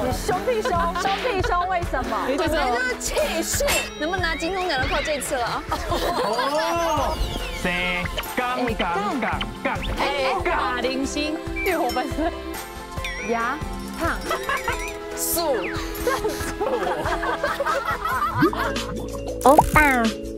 你凶屁凶，凶屁凶，为什么？你就是气势，能不能拿金钟奖都靠这次了啊！哦，谁？杠杠杠杠，哎，咖铃星，欲火焚身，牙烫，素，素，欧巴。